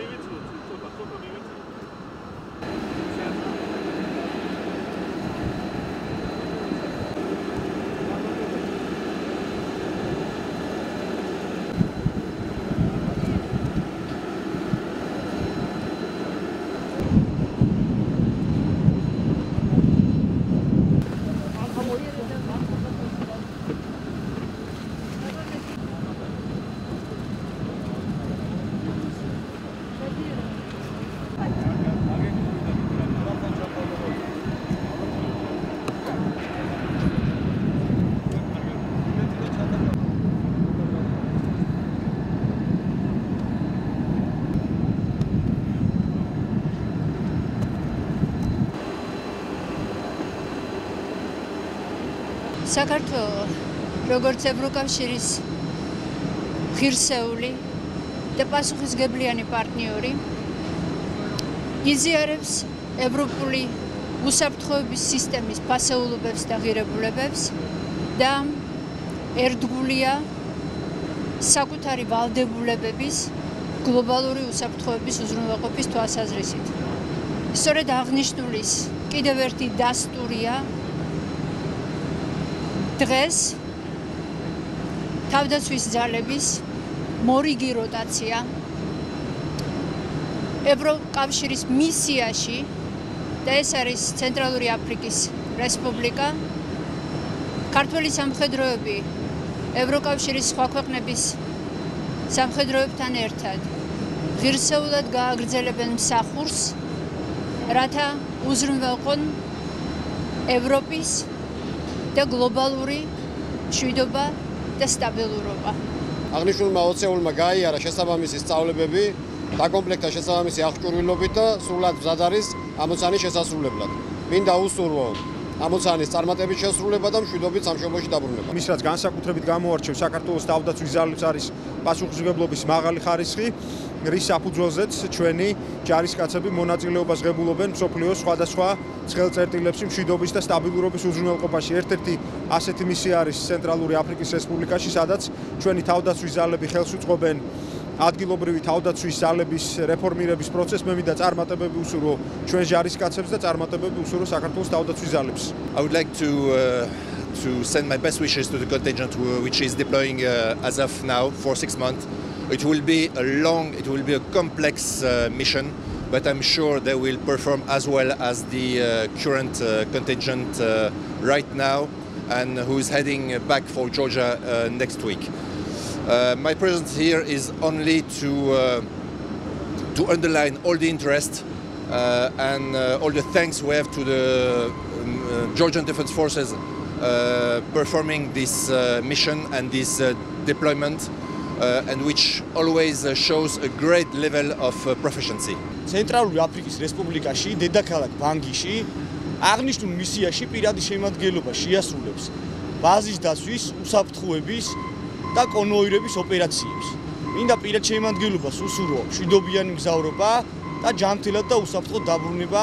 右通、通った、外右通。საქართველოს როგორც ევროკავშირის ღირსეული და პასუხისგებლიანი პარტნიორი იზიარებს ევროპული უსაფრთხოების სისტემის ფასეულობებს და ღირებულებებს და ერთგულია საკუთარი ვალდებულებების გლობალური უსაფრთხოების უზრუნველყოფის თვალსაზრისით. სწორედ აღნიშნულის კიდევ ერთი დასტურია დღეს თავდაცვის ძალების მორიგი როტაცია. ევროკავშირის მისიაში და ეს არის ცენტრალური აფრიკის რესპუბლიკა. ქართული სამხედროები ევროკავშირის სხვა ქვეყნების სამხედროებთან ერთად ღირსეულად გააგრძელებენ მსახურს რათა უზრუნველყონ ევროპის და გლობალური შვიდობა და სტაბილურობა. აღნიშნულმა ოცეულმა გაიარა შესაბამისი სწავლებები, დაკომპლექტა შესაბამისი აღჭურვილობით და სრულად მზად არის ამოცანის შესასრულებლად. მინდა უსურვო ამოცანის წარმატებით შესრულება და მშვიდობით სამშობლოში დაბრუნება. მის რაც განსაკუთრებით გამოარჩევ საქართველოს თავდაცვის ძალებს არის პასუხისმგებლობის მაღალი ხარისხი, რის საფუძველზეც ჩვენი ჯარისკაცები მონაწილეობას ღებულობენ მსოფლიოს სხვადასხვა ცხელწერტილებში მშვიდობის და სტაბილურობის უზრუნველყოფაში. ერთ-ერთი ასეთი მისია არის ცენტრალური აფრიკის რესპუბლიკაში, სადაც ჩვენი თავდაცვის ძალები ხელს უწყობენ ადგილობრივი თავდაცვის ძალების რეფორმირების პროცესს მე მინდა წარმატებები უსურვო ჩვენ ჯარისკაცებს და წარმატებები უსურვო საქართველოს თავდაცვის ძალებს. I would like to uh, to send my best wishes to the contingent which is deploying uh, as of now for 6 months. It will be a long, it will be a complex uh, mission, but I'm sure they will perform as well as the uh, current uh, contingent uh, right now and who is heading back for Georgia uh, next week. My presence here is only to to underline all the interest and all the thanks we have to the um, Georgian Defense Forces performing this mission and this deployment, and which always uh, shows a great level of uh, proficiency. ცენტრალური აფრიკის რესპუბლიკაში, დედაქალაქ ბანგიში, აღნიშნულ მისიაში პირადი შემადგენლობა შეასრულებს ბაზის დაცვის, უსაფრთხოების და კონვოირების ოპერაციებს. მინდა პირად შემადგენლობას უსურვო მშვიდობიანი მგზავრობა და ჯანმრთელად და უსაფრთხოდ დაბრუნება